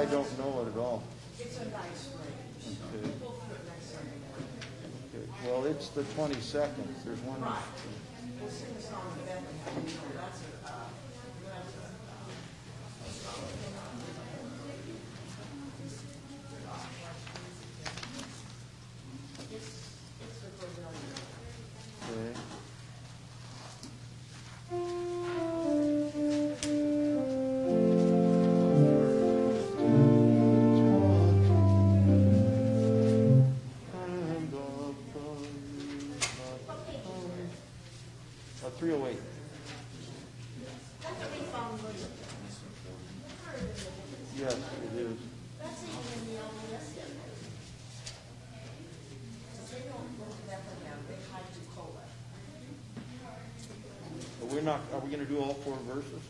I don't know it at all. It's a nice range. Okay. Okay. Well, it's the 22nd. There's one. going to do all four verses?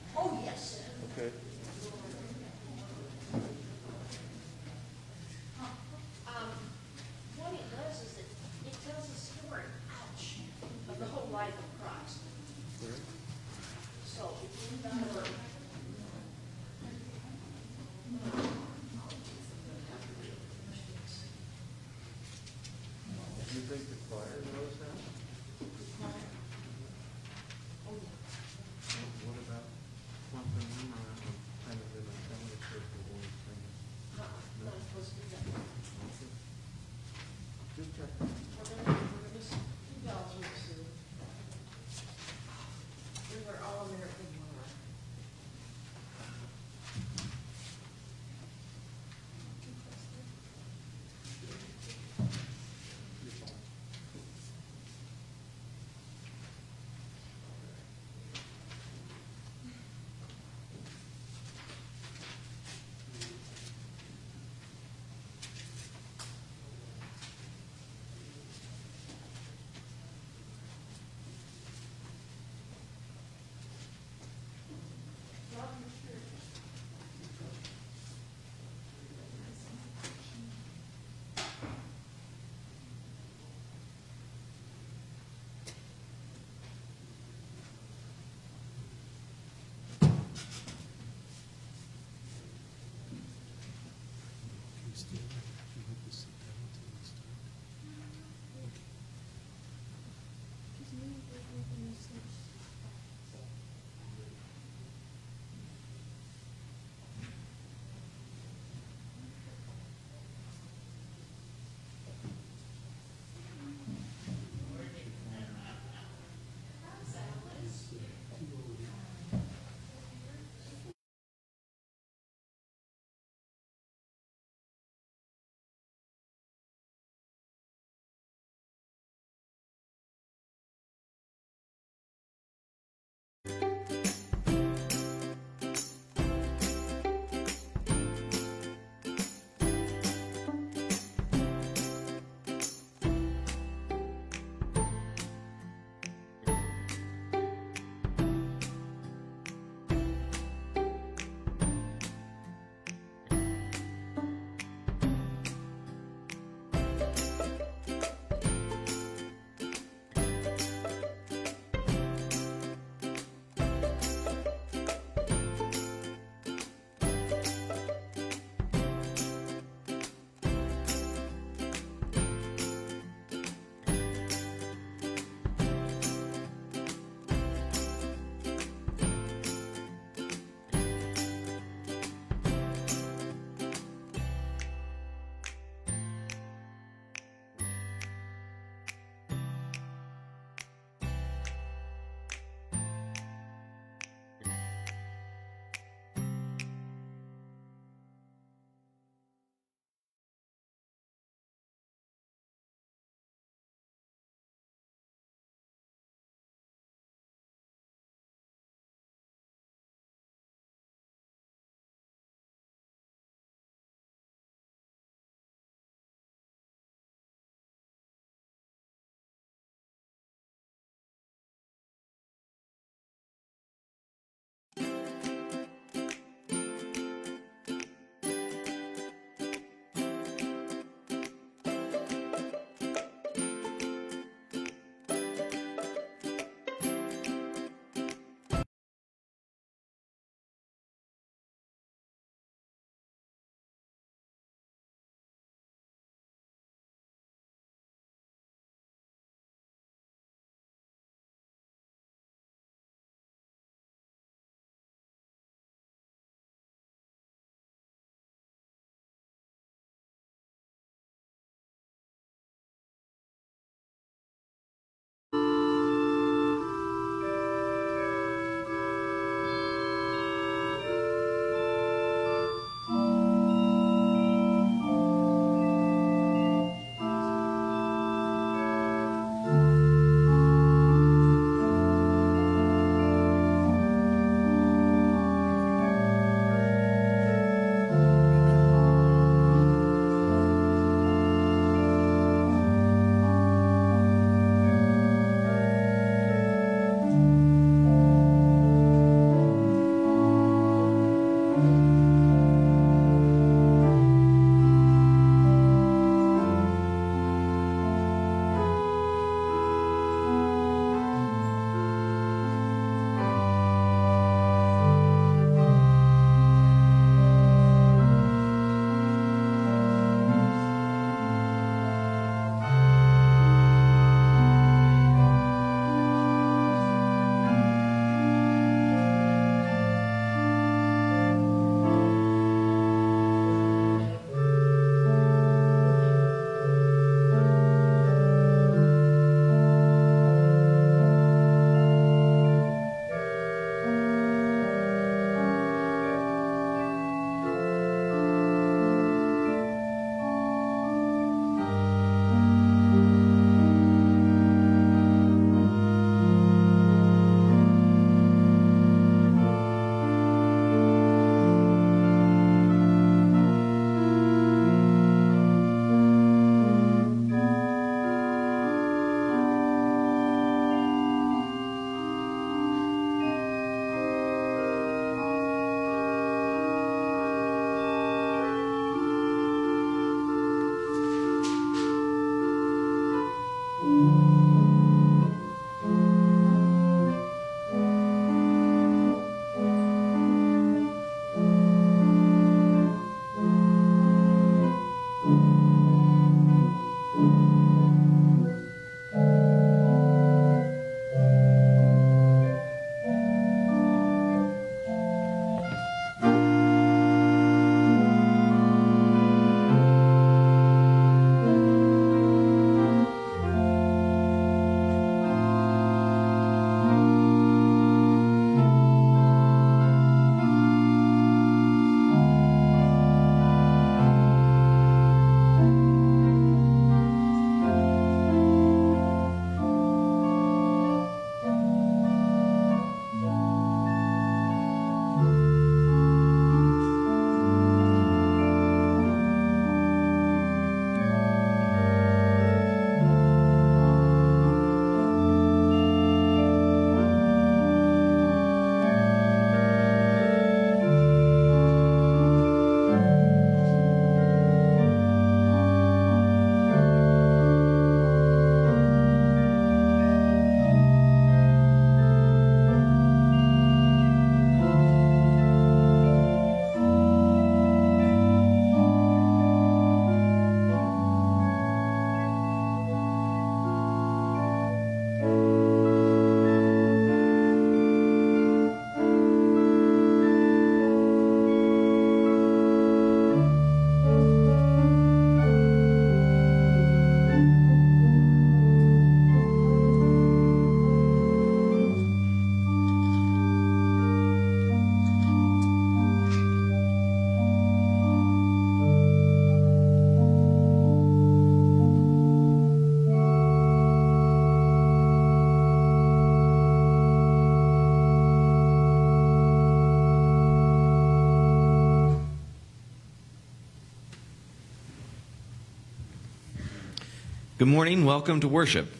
Good morning. Welcome to worship.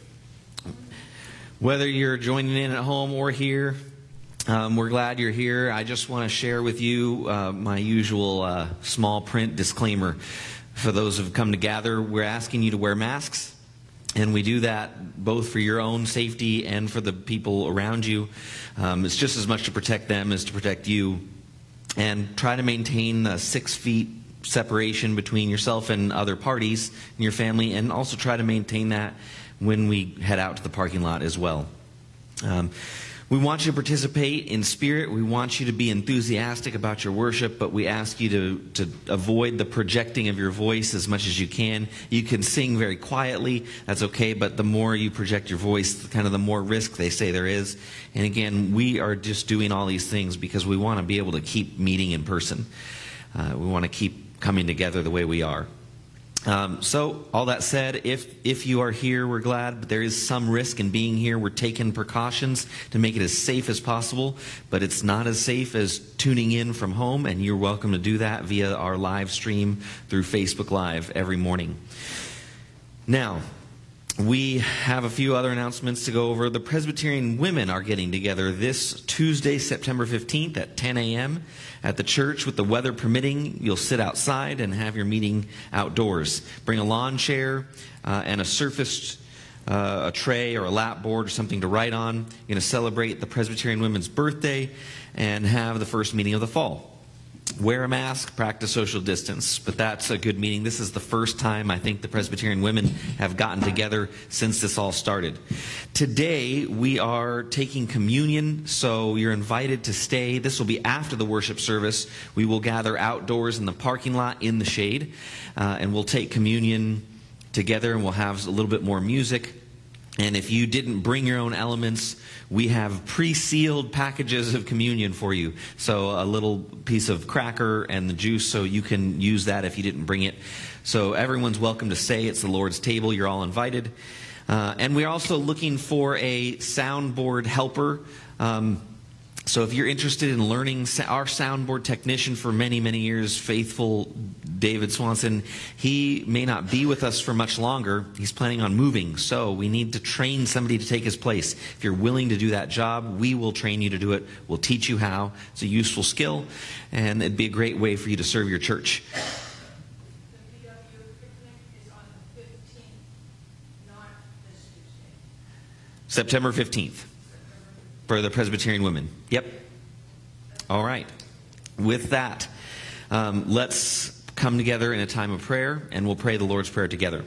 Whether you're joining in at home or here, um, we're glad you're here. I just want to share with you uh, my usual uh, small print disclaimer. For those who have come to gather, we're asking you to wear masks, and we do that both for your own safety and for the people around you. Um, it's just as much to protect them as to protect you. And try to maintain the six feet separation between yourself and other parties in your family, and also try to maintain that when we head out to the parking lot as well. Um, we want you to participate in spirit. We want you to be enthusiastic about your worship, but we ask you to, to avoid the projecting of your voice as much as you can. You can sing very quietly, that's okay, but the more you project your voice, the kind of the more risk they say there is. And again, we are just doing all these things because we want to be able to keep meeting in person. Uh, we want to keep coming together the way we are. Um, so, all that said, if if you are here, we're glad, but there is some risk in being here. We're taking precautions to make it as safe as possible, but it's not as safe as tuning in from home, and you're welcome to do that via our live stream through Facebook Live every morning. Now, we have a few other announcements to go over. The Presbyterian women are getting together this Tuesday, September 15th at 10 a.m. at the church. With the weather permitting, you'll sit outside and have your meeting outdoors. Bring a lawn chair uh, and a surfaced uh, a tray or a lap board or something to write on. You're going to celebrate the Presbyterian women's birthday and have the first meeting of the fall wear a mask, practice social distance. But that's a good meeting. This is the first time I think the Presbyterian women have gotten together since this all started. Today, we are taking communion, so you're invited to stay. This will be after the worship service. We will gather outdoors in the parking lot in the shade, uh, and we'll take communion together, and we'll have a little bit more music. And if you didn't bring your own elements, we have pre sealed packages of communion for you. So a little piece of cracker and the juice, so you can use that if you didn't bring it. So everyone's welcome to say it's the Lord's table. You're all invited. Uh, and we're also looking for a soundboard helper. Um, so if you're interested in learning, our soundboard technician for many, many years, faithful David Swanson, he may not be with us for much longer. He's planning on moving. So we need to train somebody to take his place. If you're willing to do that job, we will train you to do it. We'll teach you how. It's a useful skill, and it'd be a great way for you to serve your church. September 15th for the Presbyterian women. Yep. All right. With that, um, let's come together in a time of prayer and we'll pray the Lord's Prayer together.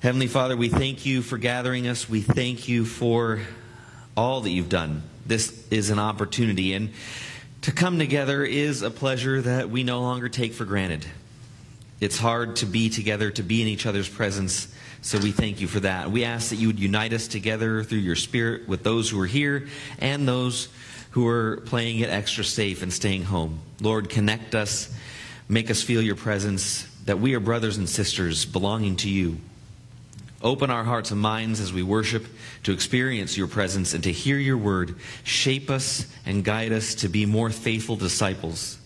Heavenly Father, we thank you for gathering us. We thank you for all that you've done. This is an opportunity, and to come together is a pleasure that we no longer take for granted. It's hard to be together, to be in each other's presence, so we thank you for that. We ask that you would unite us together through your Spirit with those who are here and those who are playing it extra safe and staying home. Lord, connect us, make us feel your presence, that we are brothers and sisters belonging to you. Open our hearts and minds as we worship to experience your presence and to hear your word. Shape us and guide us to be more faithful disciples.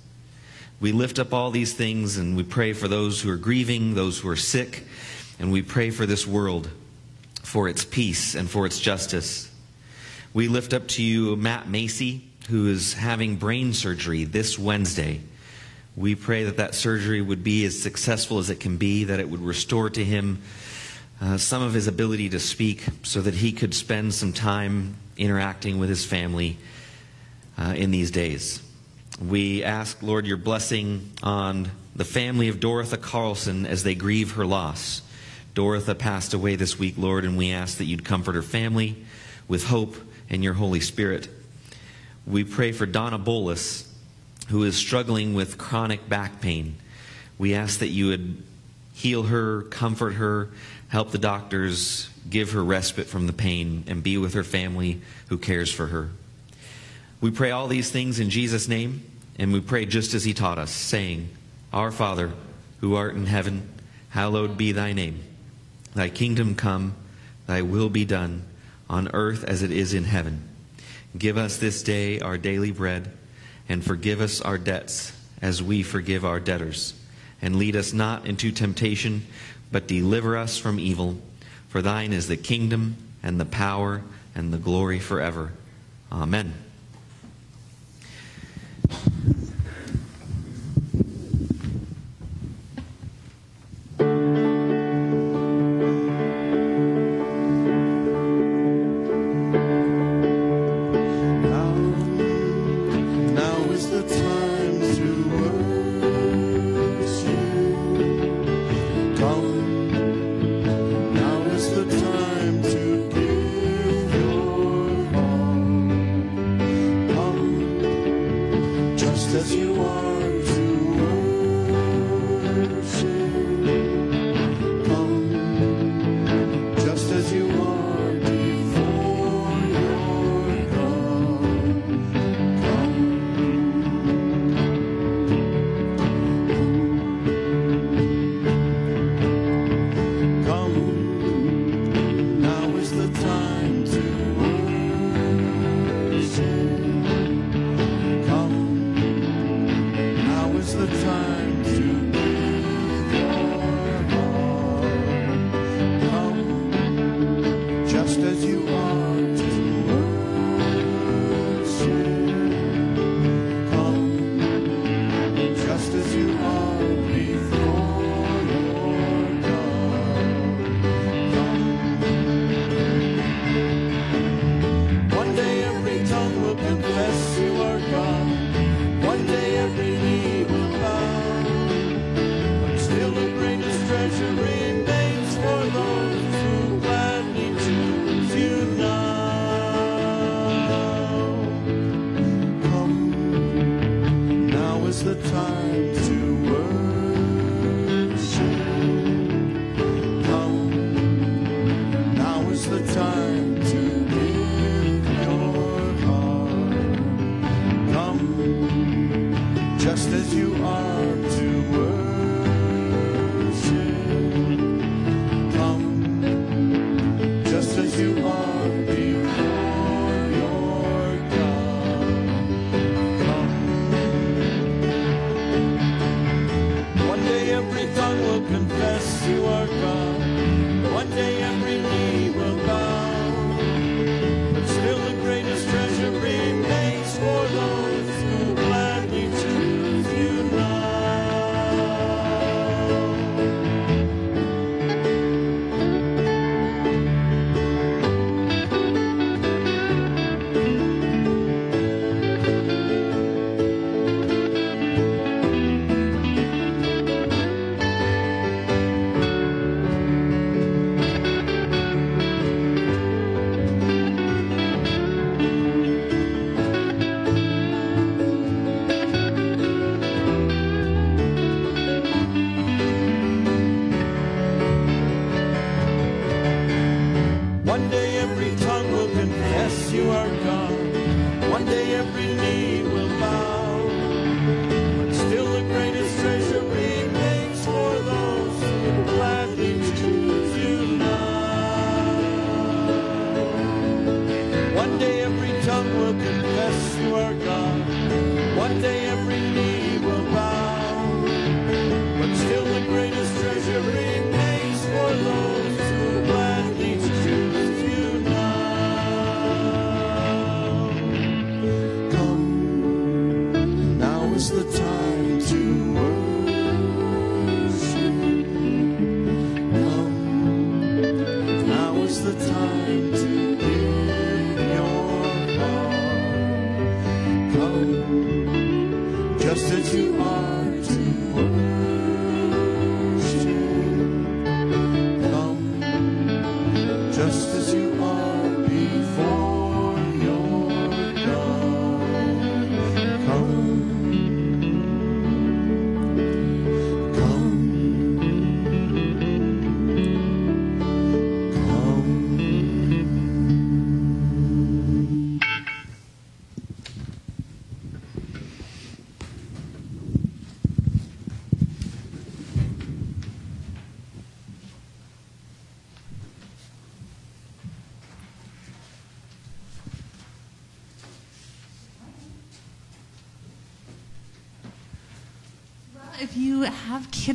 We lift up all these things and we pray for those who are grieving, those who are sick, and we pray for this world, for its peace and for its justice. We lift up to you Matt Macy, who is having brain surgery this Wednesday. We pray that that surgery would be as successful as it can be, that it would restore to him uh, some of his ability to speak so that he could spend some time interacting with his family uh, in these days. We ask, Lord, your blessing on the family of Dorotha Carlson as they grieve her loss. Dorotha passed away this week, Lord, and we ask that you'd comfort her family with hope and your Holy Spirit. We pray for Donna Bolus, who is struggling with chronic back pain. We ask that you would heal her, comfort her, help the doctors give her respite from the pain, and be with her family who cares for her. We pray all these things in Jesus' name, and we pray just as He taught us, saying, Our Father, who art in heaven, hallowed be thy name. Thy kingdom come, thy will be done, on earth as it is in heaven. Give us this day our daily bread, and forgive us our debts as we forgive our debtors. And lead us not into temptation, but deliver us from evil. For thine is the kingdom and the power and the glory forever. Amen.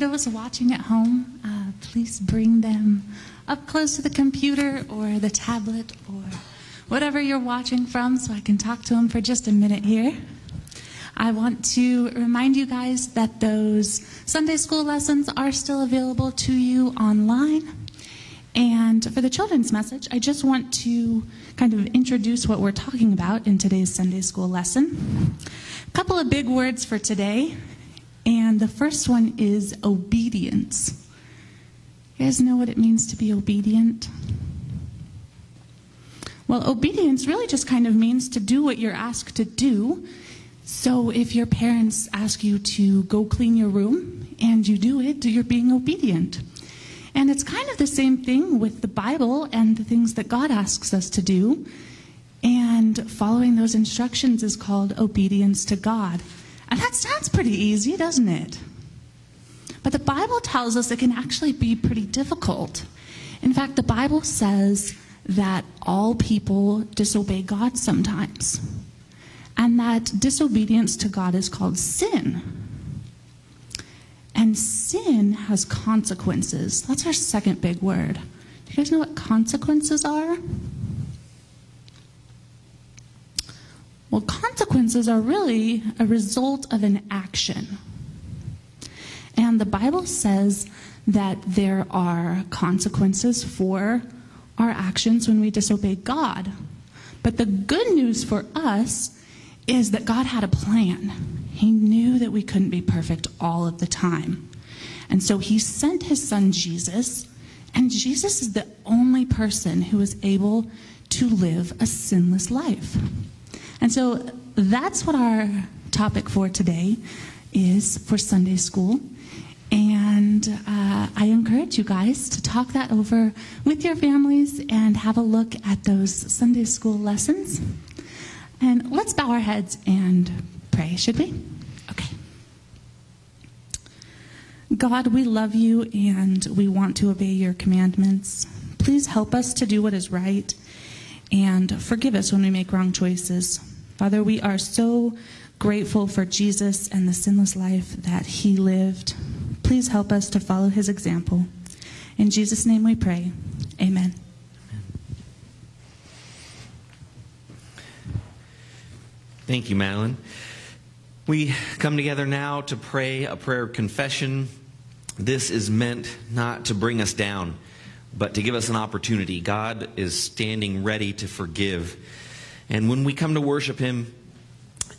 Kiddos watching at home, uh, please bring them up close to the computer or the tablet or whatever you're watching from so I can talk to them for just a minute here. I want to remind you guys that those Sunday school lessons are still available to you online. And for the children's message, I just want to kind of introduce what we're talking about in today's Sunday school lesson. A couple of big words for today, and the first one is obedience. You guys know what it means to be obedient? Well, obedience really just kind of means to do what you're asked to do. So if your parents ask you to go clean your room and you do it, you're being obedient. And it's kind of the same thing with the Bible and the things that God asks us to do. And following those instructions is called obedience to God. And that sounds pretty easy, doesn't it? But the Bible tells us it can actually be pretty difficult. In fact, the Bible says that all people disobey God sometimes, and that disobedience to God is called sin. And sin has consequences. That's our second big word. Do you guys know what consequences are? Well, consequences are really a result of an action. And the Bible says that there are consequences for our actions when we disobey God. But the good news for us is that God had a plan. He knew that we couldn't be perfect all of the time. And so he sent his son Jesus, and Jesus is the only person who is able to live a sinless life. And so that's what our topic for today is for Sunday school. And uh, I encourage you guys to talk that over with your families and have a look at those Sunday school lessons. And let's bow our heads and pray, should we? Okay. God, we love you and we want to obey your commandments. Please help us to do what is right and forgive us when we make wrong choices. Father, we are so grateful for Jesus and the sinless life that he lived. Please help us to follow his example. In Jesus' name we pray. Amen. Thank you, Madeline. We come together now to pray a prayer of confession. This is meant not to bring us down, but to give us an opportunity. God is standing ready to forgive. And when we come to worship Him,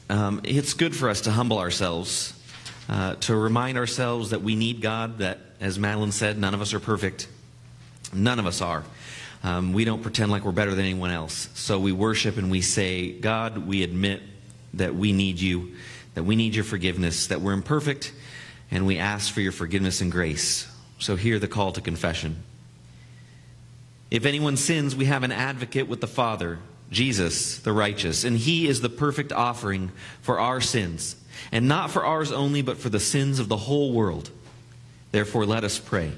um, it's good for us to humble ourselves, uh, to remind ourselves that we need God, that, as Madeline said, none of us are perfect. None of us are. Um, we don't pretend like we're better than anyone else. So we worship and we say, God, we admit that we need you, that we need your forgiveness, that we're imperfect, and we ask for your forgiveness and grace. So hear the call to confession. If anyone sins, we have an advocate with the Father, Jesus the righteous, and he is the perfect offering for our sins, and not for ours only, but for the sins of the whole world. Therefore, let us pray.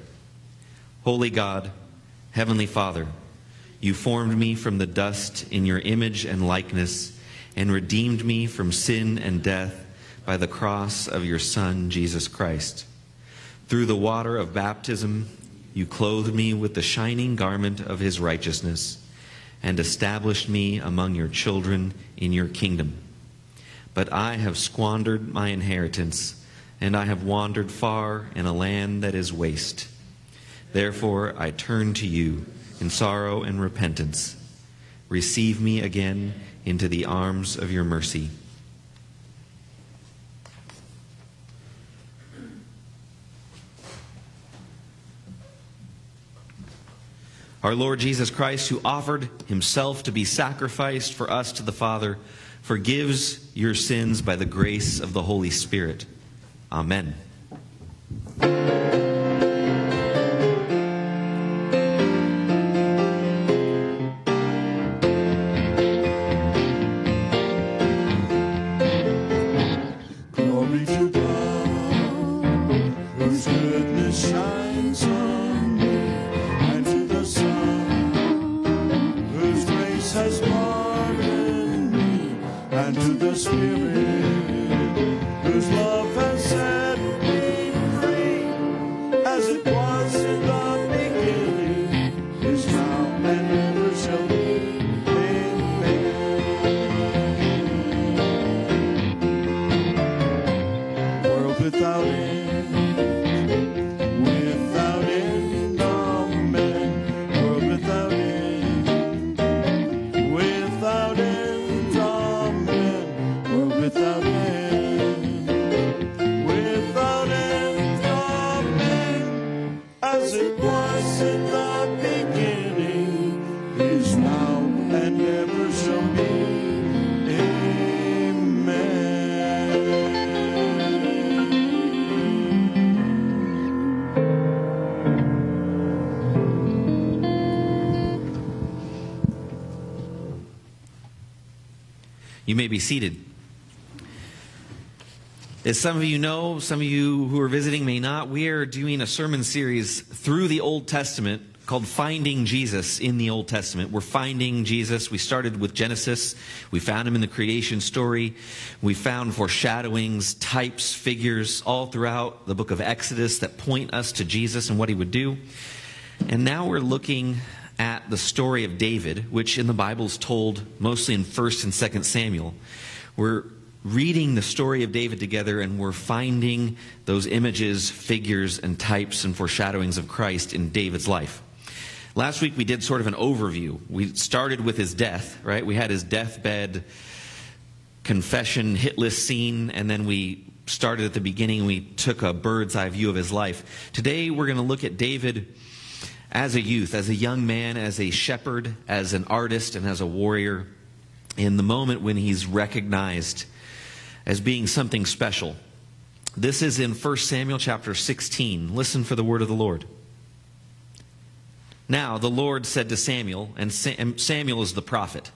Holy God, Heavenly Father, you formed me from the dust in your image and likeness, and redeemed me from sin and death by the cross of your Son, Jesus Christ. Through the water of baptism, you clothed me with the shining garment of his righteousness, and established me among your children in your kingdom. But I have squandered my inheritance, and I have wandered far in a land that is waste. Therefore, I turn to you in sorrow and repentance. Receive me again into the arms of your mercy. Our Lord Jesus Christ, who offered himself to be sacrificed for us to the Father, forgives your sins by the grace of the Holy Spirit. Amen. Seated. As some of you know, some of you who are visiting may not, we are doing a sermon series through the Old Testament called Finding Jesus in the Old Testament. We're finding Jesus. We started with Genesis. We found him in the creation story. We found foreshadowings, types, figures all throughout the book of Exodus that point us to Jesus and what he would do. And now we're looking at the story of David, which in the Bible is told mostly in 1st and 2nd Samuel. We're reading the story of David together and we're finding those images, figures, and types and foreshadowings of Christ in David's life. Last week we did sort of an overview. We started with his death, right? We had his deathbed confession hit list scene, and then we started at the beginning. We took a bird's eye view of his life. Today we're going to look at David as a youth, as a young man, as a shepherd, as an artist, and as a warrior in the moment when he's recognized as being something special. This is in 1 Samuel chapter 16. Listen for the word of the Lord. Now the Lord said to Samuel, and Samuel is the prophet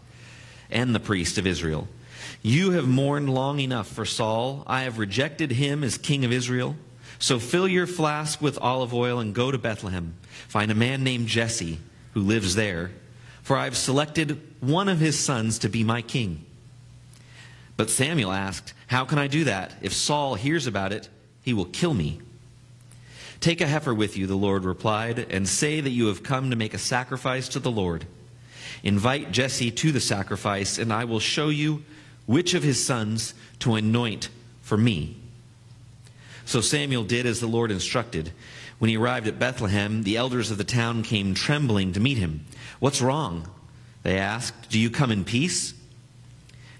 and the priest of Israel, You have mourned long enough for Saul. I have rejected him as king of Israel. So fill your flask with olive oil and go to Bethlehem. Find a man named Jesse who lives there, for I have selected one of his sons to be my king. But Samuel asked, How can I do that? If Saul hears about it, he will kill me. Take a heifer with you, the Lord replied, and say that you have come to make a sacrifice to the Lord. Invite Jesse to the sacrifice, and I will show you which of his sons to anoint for me. So Samuel did as the Lord instructed. When he arrived at Bethlehem, the elders of the town came trembling to meet him. What's wrong? They asked. Do you come in peace?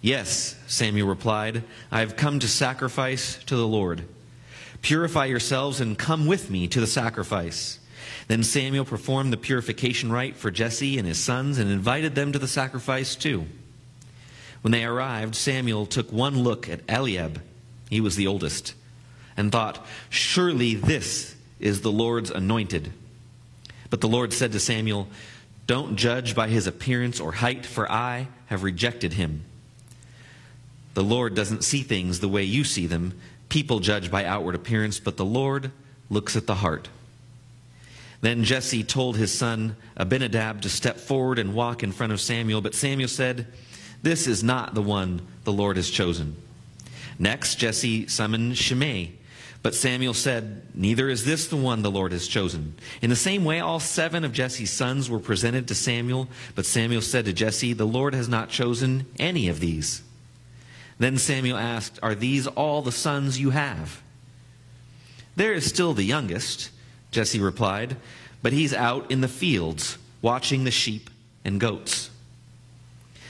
Yes, Samuel replied. I have come to sacrifice to the Lord. Purify yourselves and come with me to the sacrifice. Then Samuel performed the purification rite for Jesse and his sons and invited them to the sacrifice too. When they arrived, Samuel took one look at Eliab, he was the oldest, and thought, Surely this is the Lord's anointed. But the Lord said to Samuel, Don't judge by his appearance or height, for I have rejected him. The Lord doesn't see things the way you see them. People judge by outward appearance, but the Lord looks at the heart. Then Jesse told his son Abinadab to step forward and walk in front of Samuel, but Samuel said, This is not the one the Lord has chosen. Next, Jesse summoned Shimei, but Samuel said, Neither is this the one the Lord has chosen. In the same way, all seven of Jesse's sons were presented to Samuel, but Samuel said to Jesse, The Lord has not chosen any of these. Then Samuel asked, Are these all the sons you have? There is still the youngest, Jesse replied, but he's out in the fields watching the sheep and goats.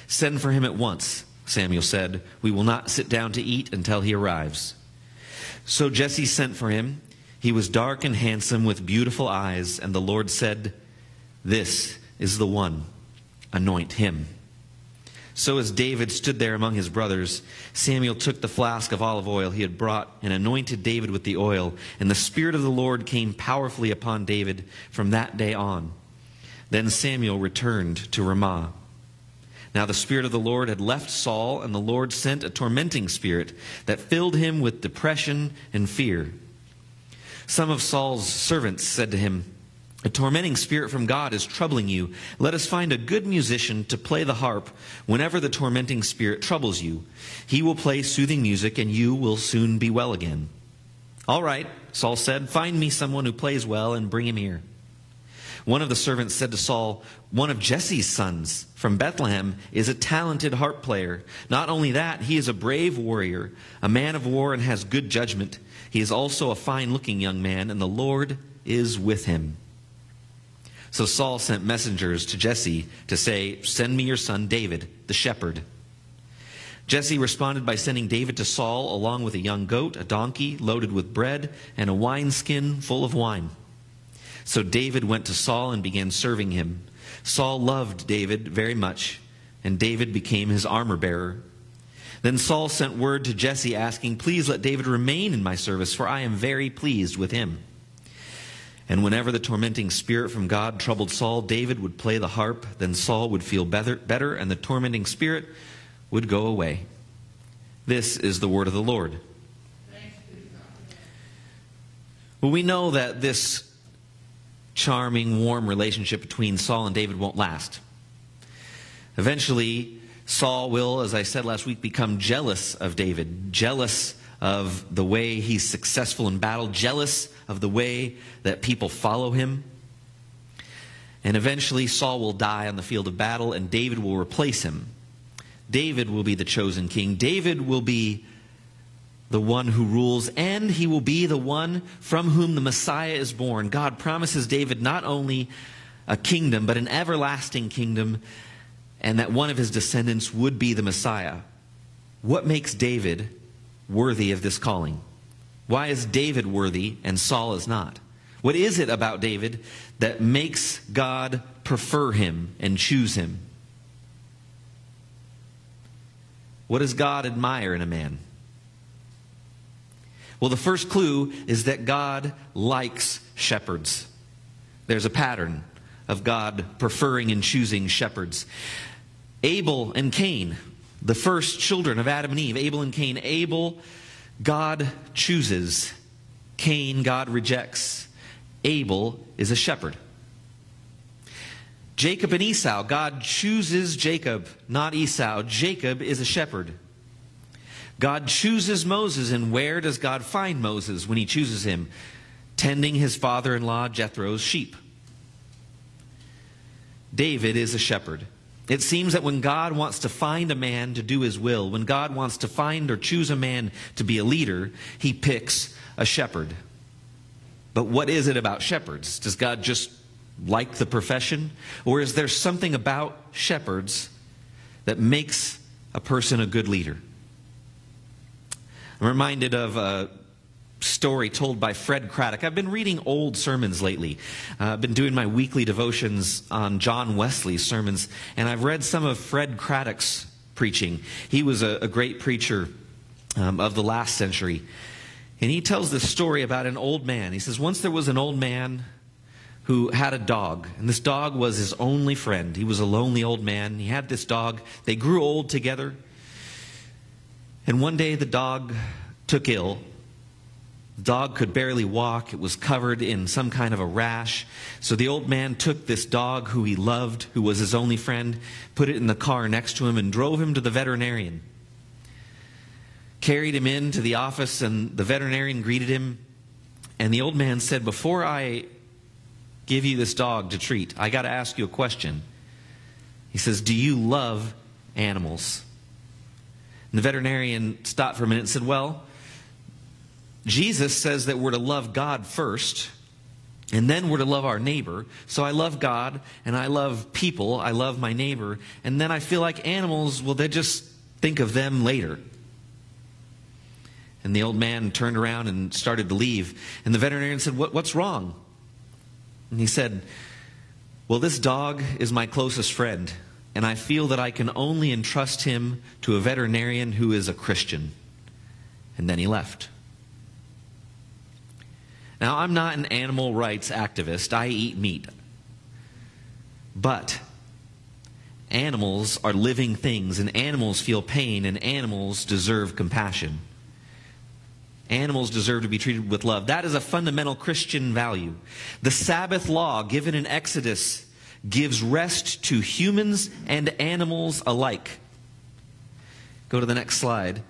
Send for him at once, Samuel said. We will not sit down to eat until he arrives. So Jesse sent for him. He was dark and handsome with beautiful eyes, and the Lord said, This is the one. Anoint him. So as David stood there among his brothers, Samuel took the flask of olive oil he had brought and anointed David with the oil. And the Spirit of the Lord came powerfully upon David from that day on. Then Samuel returned to Ramah. Now the Spirit of the Lord had left Saul, and the Lord sent a tormenting spirit that filled him with depression and fear. Some of Saul's servants said to him, a tormenting spirit from God is troubling you. Let us find a good musician to play the harp whenever the tormenting spirit troubles you. He will play soothing music, and you will soon be well again. All right, Saul said, find me someone who plays well and bring him here. One of the servants said to Saul, One of Jesse's sons from Bethlehem is a talented harp player. Not only that, he is a brave warrior, a man of war, and has good judgment. He is also a fine looking young man, and the Lord is with him. So Saul sent messengers to Jesse to say, Send me your son David, the shepherd. Jesse responded by sending David to Saul along with a young goat, a donkey loaded with bread, and a wineskin full of wine. So David went to Saul and began serving him. Saul loved David very much, and David became his armor bearer. Then Saul sent word to Jesse asking, Please let David remain in my service, for I am very pleased with him. And whenever the tormenting spirit from God troubled Saul, David would play the harp. Then Saul would feel better, better and the tormenting spirit would go away. This is the word of the Lord. Well, we know that this charming, warm relationship between Saul and David won't last. Eventually, Saul will, as I said last week, become jealous of David, jealous of the way he's successful in battle, jealous of the way that people follow him. And eventually, Saul will die on the field of battle, and David will replace him. David will be the chosen king. David will be the one who rules, and he will be the one from whom the Messiah is born. God promises David not only a kingdom, but an everlasting kingdom, and that one of his descendants would be the Messiah. What makes David worthy of this calling? Why is David worthy and Saul is not? What is it about David that makes God prefer him and choose him? What does God admire in a man? Well, the first clue is that God likes shepherds. There's a pattern of God preferring and choosing shepherds. Abel and Cain, the first children of Adam and Eve, Abel and Cain. Abel, God chooses. Cain, God rejects. Abel is a shepherd. Jacob and Esau, God chooses Jacob, not Esau. Jacob is a shepherd. God chooses Moses, and where does God find Moses when he chooses him? Tending his father in law Jethro's sheep. David is a shepherd. It seems that when God wants to find a man to do his will, when God wants to find or choose a man to be a leader, he picks a shepherd. But what is it about shepherds? Does God just like the profession? Or is there something about shepherds that makes a person a good leader? I'm reminded of a story told by Fred Craddock. I've been reading old sermons lately. Uh, I've been doing my weekly devotions on John Wesley's sermons, and I've read some of Fred Craddock's preaching. He was a, a great preacher um, of the last century. And he tells this story about an old man. He says, Once there was an old man who had a dog, and this dog was his only friend. He was a lonely old man. He had this dog. They grew old together. And one day the dog took ill. The dog could barely walk. It was covered in some kind of a rash. So the old man took this dog who he loved, who was his only friend, put it in the car next to him, and drove him to the veterinarian. Carried him into the office, and the veterinarian greeted him. And the old man said, Before I give you this dog to treat, I got to ask you a question. He says, Do you love animals? And the veterinarian stopped for a minute and said, Well, Jesus says that we're to love God first, and then we're to love our neighbor. So I love God, and I love people, I love my neighbor, and then I feel like animals, well, they just think of them later. And the old man turned around and started to leave. And the veterinarian said, what, What's wrong? And he said, Well, this dog is my closest friend and I feel that I can only entrust him to a veterinarian who is a Christian. And then he left. Now, I'm not an animal rights activist, I eat meat. But animals are living things, and animals feel pain, and animals deserve compassion. Animals deserve to be treated with love. That is a fundamental Christian value. The Sabbath law given in Exodus gives rest to humans and animals alike. Go to the next slide.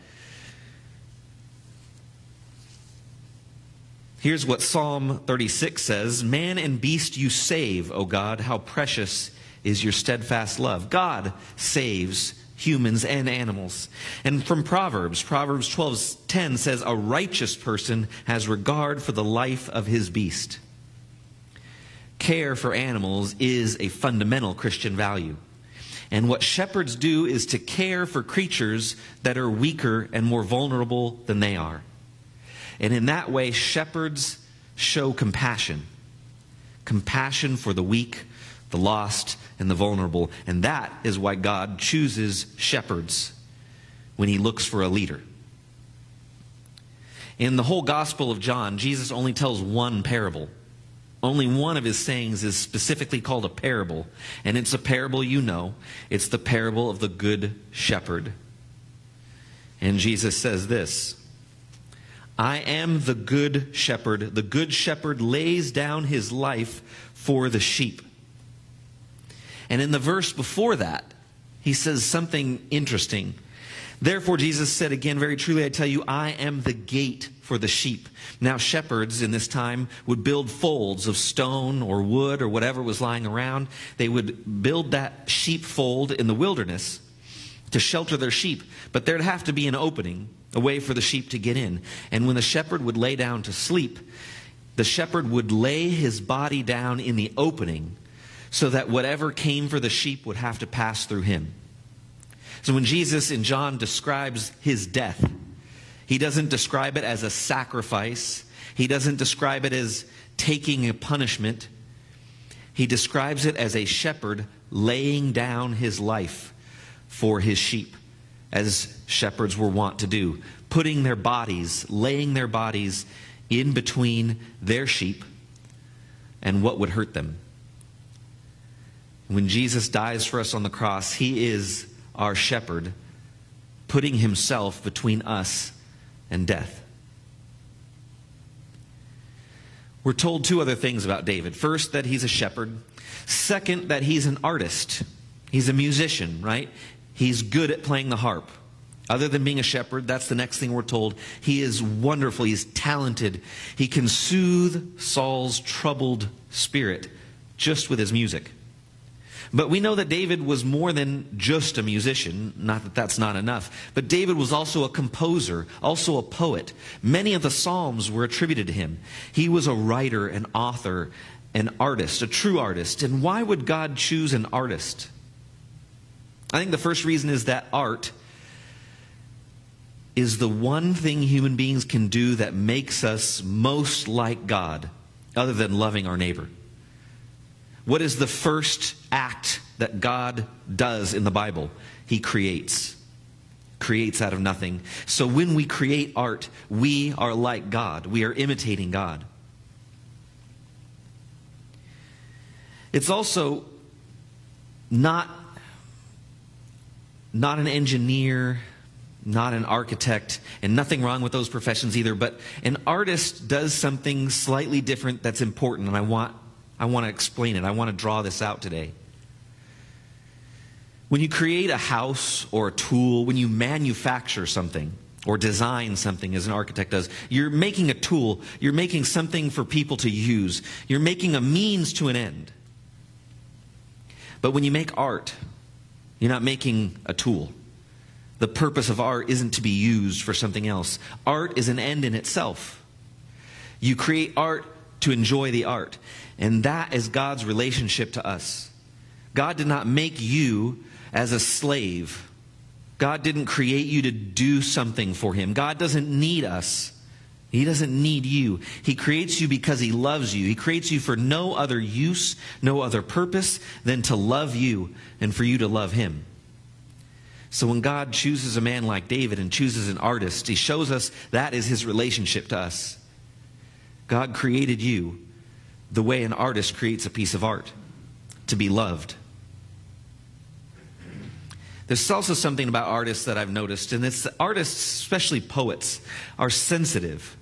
Here's what Psalm 36 says Man and beast you save, O God. How precious is your steadfast love. God saves humans and animals. And from Proverbs, Proverbs 12:10 says a righteous person has regard for the life of his beast care for animals is a fundamental Christian value. And what shepherds do is to care for creatures that are weaker and more vulnerable than they are. And in that way, shepherds show compassion compassion for the weak, the lost, and the vulnerable. And that is why God chooses shepherds when he looks for a leader. In the whole Gospel of John, Jesus only tells one parable. Only one of his sayings is specifically called a parable, and it's a parable you know. It's the parable of the Good Shepherd. And Jesus says this I am the good shepherd. The good shepherd lays down his life for the sheep. And in the verse before that, he says something interesting. Therefore, Jesus said again, Very truly I tell you, I am the gate for the sheep. Now, shepherds in this time would build folds of stone or wood or whatever was lying around. They would build that sheep fold in the wilderness to shelter their sheep. But there'd have to be an opening, a way for the sheep to get in. And when the shepherd would lay down to sleep, the shepherd would lay his body down in the opening so that whatever came for the sheep would have to pass through him. So when Jesus in John describes his death, he doesn't describe it as a sacrifice, he doesn't describe it as taking a punishment. He describes it as a shepherd laying down his life for his sheep, as shepherds were wont to do, putting their bodies, laying their bodies in between their sheep and what would hurt them. When Jesus dies for us on the cross, he is our shepherd, putting himself between us and death. We're told two other things about David. First, that he's a shepherd. Second, that he's an artist. He's a musician, right? He's good at playing the harp. Other than being a shepherd, that's the next thing we're told. He is wonderful. He's talented. He can soothe Saul's troubled spirit just with his music. But we know that David was more than just a musician, not that that's not enough. But David was also a composer, also a poet. Many of the Psalms were attributed to him. He was a writer, an author, an artist, a true artist. And why would God choose an artist? I think the first reason is that art is the one thing human beings can do that makes us most like God, other than loving our neighbor. What is the first act that God does in the Bible? He creates. Creates out of nothing. So when we create art, we are like God. We are imitating God. It's also not, not an engineer, not an architect, and nothing wrong with those professions either, but an artist does something slightly different that's important, and I want I want to explain it. I want to draw this out today. When you create a house or a tool, when you manufacture something or design something as an architect does, you're making a tool, you're making something for people to use, you're making a means to an end. But when you make art, you're not making a tool. The purpose of art isn't to be used for something else. Art is an end in itself. You create art to enjoy the art. And that is God's relationship to us. God did not make you as a slave. God didn't create you to do something for Him. God doesn't need us. He doesn't need you. He creates you because He loves you. He creates you for no other use, no other purpose than to love you and for you to love Him. So when God chooses a man like David and chooses an artist, He shows us that is His relationship to us. God created you the way an artist creates a piece of art to be loved. There's also something about artists that I've noticed, and it's artists, especially poets, are sensitive.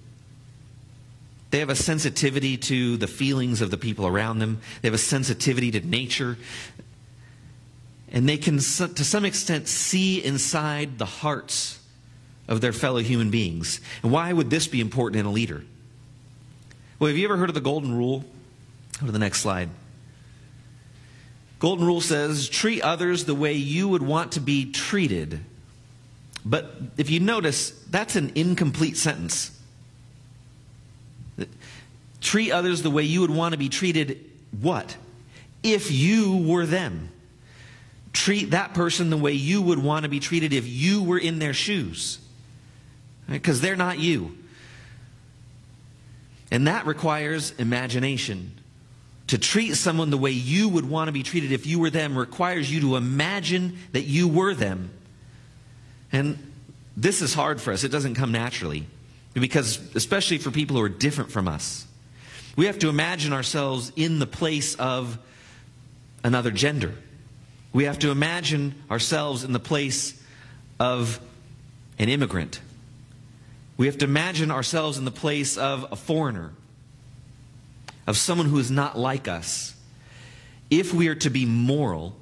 They have a sensitivity to the feelings of the people around them. They have a sensitivity to nature. And they can, to some extent, see inside the hearts of their fellow human beings. And why would this be important in a leader? Well, have you ever heard of the golden rule? Go to the next slide. Golden rule says treat others the way you would want to be treated. But if you notice, that's an incomplete sentence. Treat others the way you would want to be treated, what? If you were them. Treat that person the way you would want to be treated if you were in their shoes. Because right? they're not you. And that requires imagination. To treat someone the way you would want to be treated if you were them requires you to imagine that you were them. And this is hard for us. It doesn't come naturally. Because, especially for people who are different from us, we have to imagine ourselves in the place of another gender. We have to imagine ourselves in the place of an immigrant. We have to imagine ourselves in the place of a foreigner, of someone who is not like us. If we are to be moral,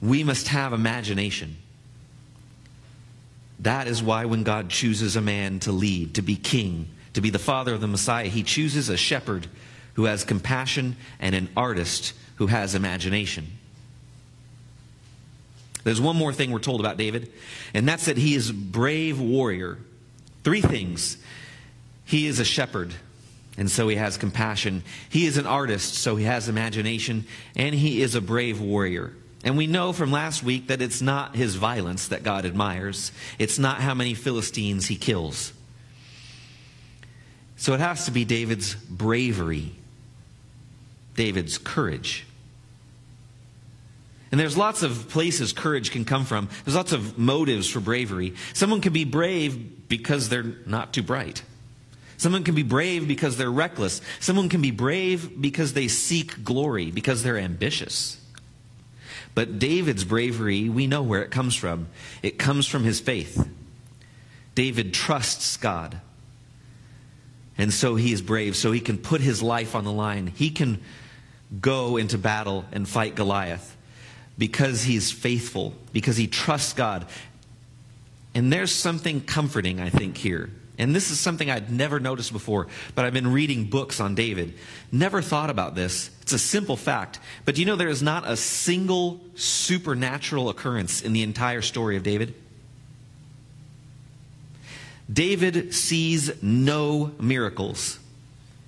we must have imagination. That is why when God chooses a man to lead, to be king, to be the father of the Messiah, he chooses a shepherd who has compassion and an artist who has imagination. There's one more thing we're told about David, and that's that he is a brave warrior. Three things. He is a shepherd, and so he has compassion. He is an artist, so he has imagination, and he is a brave warrior. And we know from last week that it's not his violence that God admires. It's not how many Philistines he kills. So it has to be David's bravery, David's courage. And there's lots of places courage can come from. There's lots of motives for bravery. Someone can be brave because they're not too bright. Someone can be brave because they're reckless. Someone can be brave because they seek glory, because they're ambitious. But David's bravery, we know where it comes from. It comes from his faith. David trusts God. And so he is brave, so he can put his life on the line. He can go into battle and fight Goliath because he's faithful, because he trusts God. And there's something comforting, I think, here. And this is something I'd never noticed before, but I've been reading books on David. Never thought about this. It's a simple fact. But do you know there is not a single supernatural occurrence in the entire story of David? David sees no miracles.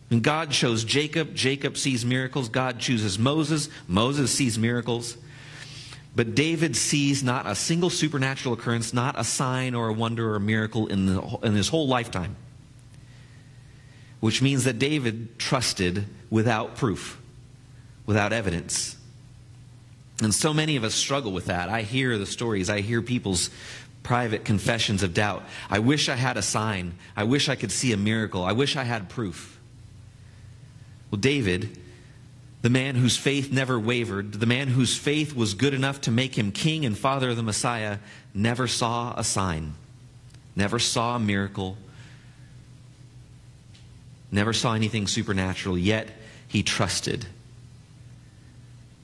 When God shows Jacob, Jacob sees miracles. God chooses Moses, Moses sees miracles. But David sees not a single supernatural occurrence, not a sign or a wonder or a miracle in, the, in his whole lifetime. Which means that David trusted without proof, without evidence. And so many of us struggle with that. I hear the stories, I hear people's private confessions of doubt. I wish I had a sign. I wish I could see a miracle. I wish I had proof. Well, David the man whose faith never wavered, the man whose faith was good enough to make him king and father of the Messiah, never saw a sign, never saw a miracle, never saw anything supernatural, yet he trusted.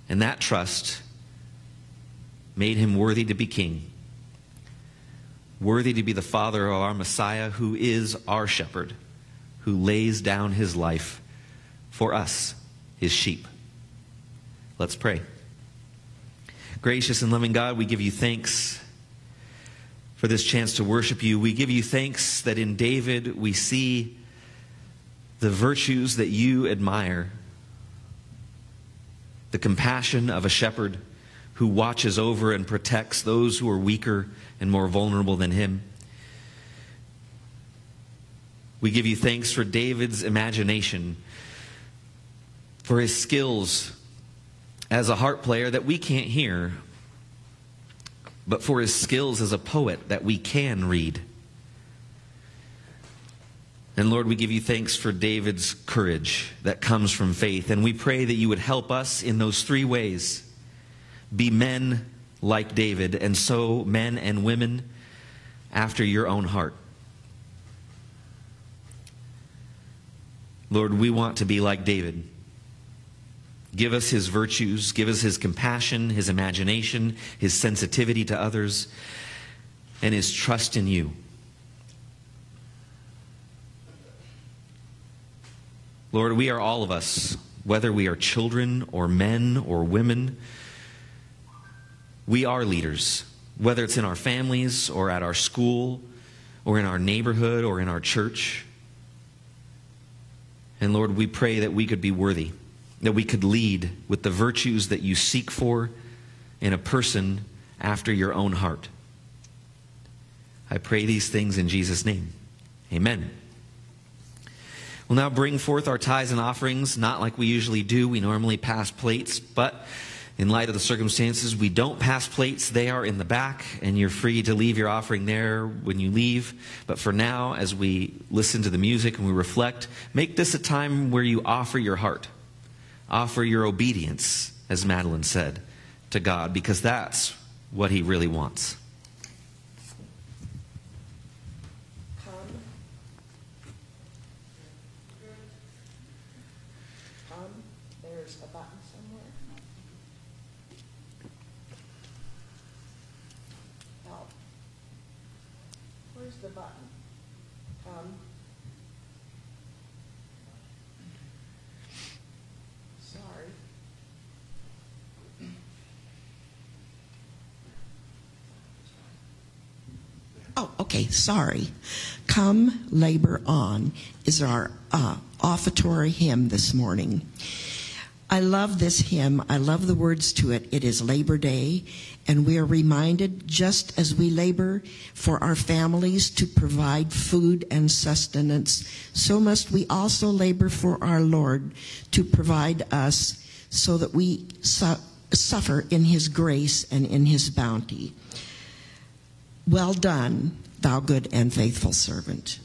And that trust made him worthy to be king, worthy to be the father of our Messiah, who is our shepherd, who lays down his life for us, his sheep. Let's pray. Gracious and loving God, we give you thanks for this chance to worship you. We give you thanks that in David we see the virtues that you admire the compassion of a shepherd who watches over and protects those who are weaker and more vulnerable than him. We give you thanks for David's imagination, for his skills as a harp player that we can't hear, but for his skills as a poet that we can read. And Lord, we give you thanks for David's courage that comes from faith. And we pray that you would help us in those three ways be men like David, and so men and women after your own heart. Lord, we want to be like David. Give us his virtues, give us his compassion, his imagination, his sensitivity to others, and his trust in you. Lord, we are all of us, whether we are children or men or women, we are leaders, whether it's in our families or at our school or in our neighborhood or in our church. And Lord, we pray that we could be worthy that we could lead with the virtues that you seek for in a person after your own heart. I pray these things in Jesus' name. Amen. We'll now bring forth our tithes and offerings, not like we usually do. We normally pass plates, but in light of the circumstances, we don't pass plates. They are in the back, and you're free to leave your offering there when you leave. But for now, as we listen to the music and we reflect, make this a time where you offer your heart offer your obedience, as Madeline said, to God, because that's what He really wants. there's a button somewhere. Help. Where's the button? Um. Sorry. Oh, okay, sorry. Come Labor On is our uh, offertory hymn this morning. I love this hymn. I love the words to it. It is Labor Day, and we are reminded just as we labor for our families to provide food and sustenance, so must we also labor for our Lord to provide us so that we su- suffer in His grace and in His bounty. Well done, thou good and faithful servant.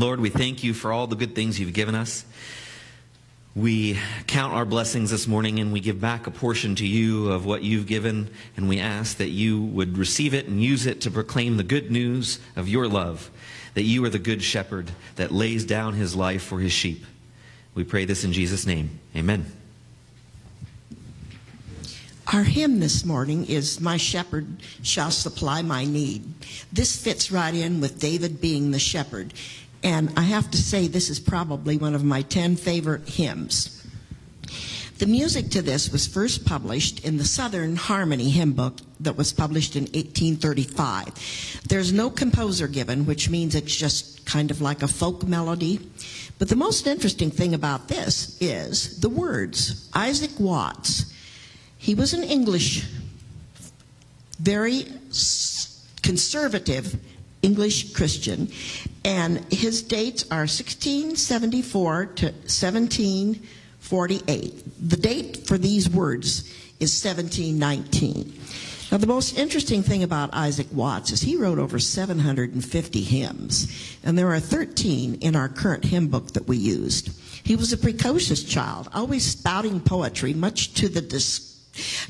Lord, we thank you for all the good things you've given us. We count our blessings this morning and we give back a portion to you of what you've given, and we ask that you would receive it and use it to proclaim the good news of your love, that you are the good shepherd that lays down his life for his sheep. We pray this in Jesus' name. Amen. Our hymn this morning is My Shepherd Shall Supply My Need. This fits right in with David being the shepherd. And I have to say, this is probably one of my 10 favorite hymns. The music to this was first published in the Southern Harmony hymn book that was published in 1835. There's no composer given, which means it's just kind of like a folk melody. But the most interesting thing about this is the words. Isaac Watts, he was an English, very conservative English Christian, and his dates are 1674 to 1748. The date for these words is 1719. Now, the most interesting thing about Isaac Watts is he wrote over 750 hymns, and there are 13 in our current hymn book that we used. He was a precocious child, always spouting poetry, much to the dis-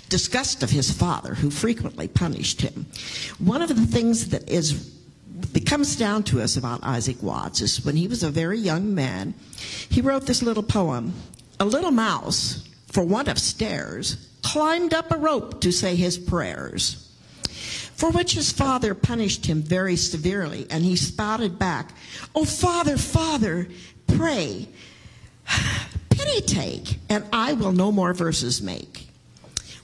disgust of his father, who frequently punished him. One of the things that is that comes down to us about Isaac Watts is when he was a very young man, he wrote this little poem. A little mouse, for want of stairs, climbed up a rope to say his prayers. For which his father punished him very severely, and he spouted back, Oh, father, father, pray, pity take, and I will no more verses make.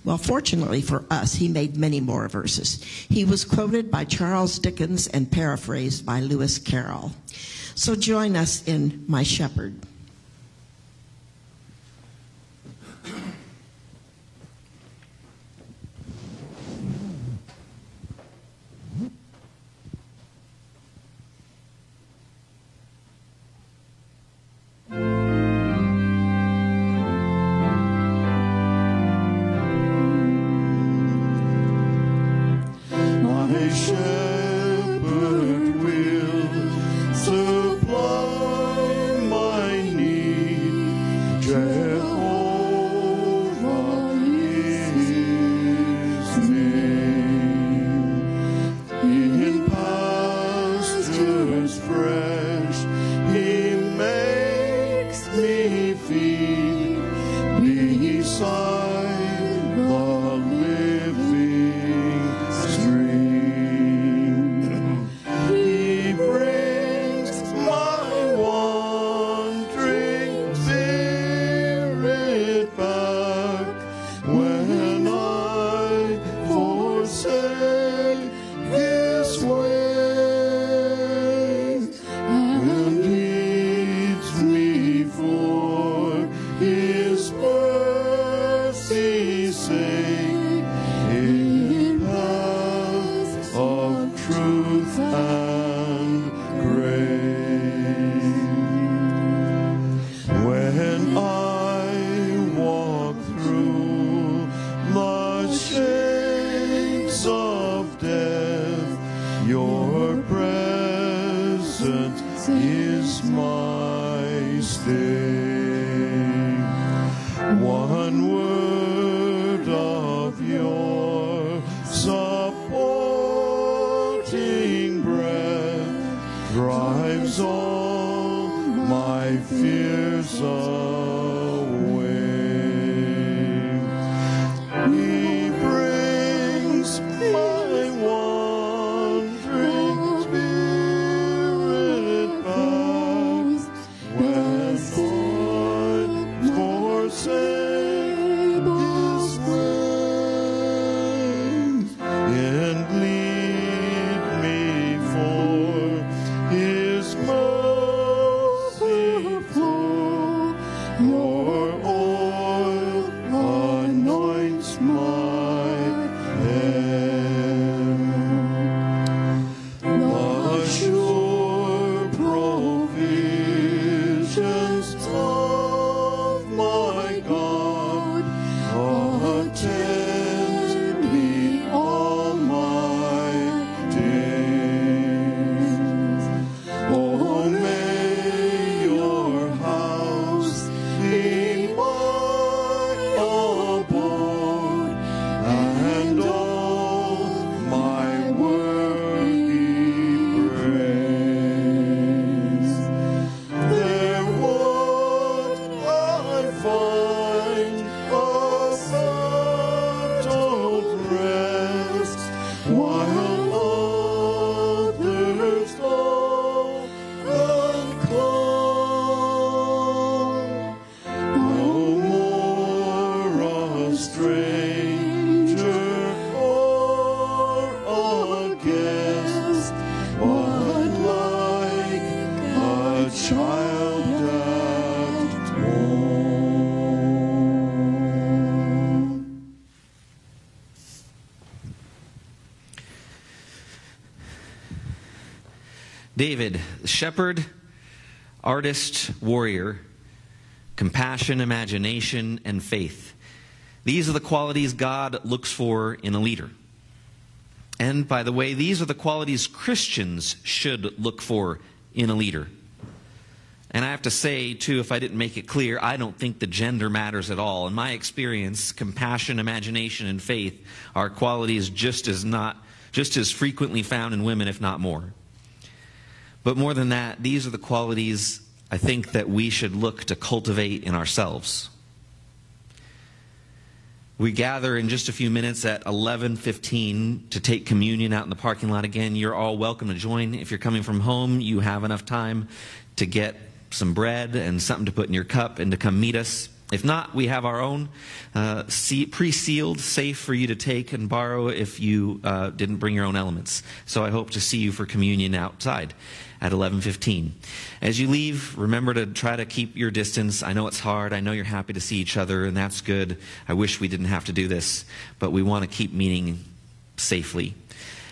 Well, fortunately for us, he made many more verses. He was quoted by Charles Dickens and paraphrased by Lewis Carroll. So join us in My Shepherd. David, shepherd, artist, warrior, compassion, imagination, and faith. These are the qualities God looks for in a leader. And by the way, these are the qualities Christians should look for in a leader. And I have to say, too, if I didn't make it clear, I don't think the gender matters at all. In my experience, compassion, imagination, and faith are qualities just as not just as frequently found in women, if not more. But more than that, these are the qualities I think that we should look to cultivate in ourselves. We gather in just a few minutes at 11:15 to take communion out in the parking lot again. You're all welcome to join. If you're coming from home, you have enough time to get some bread and something to put in your cup and to come meet us. If not, we have our own uh, pre-sealed safe for you to take and borrow if you uh, didn't bring your own elements. So I hope to see you for communion outside at 11:15. As you leave, remember to try to keep your distance. I know it's hard. I know you're happy to see each other and that's good. I wish we didn't have to do this, but we want to keep meeting safely.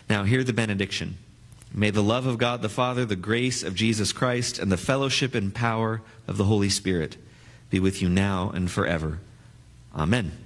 Now hear the benediction. May the love of God the Father, the grace of Jesus Christ, and the fellowship and power of the Holy Spirit be with you now and forever. Amen.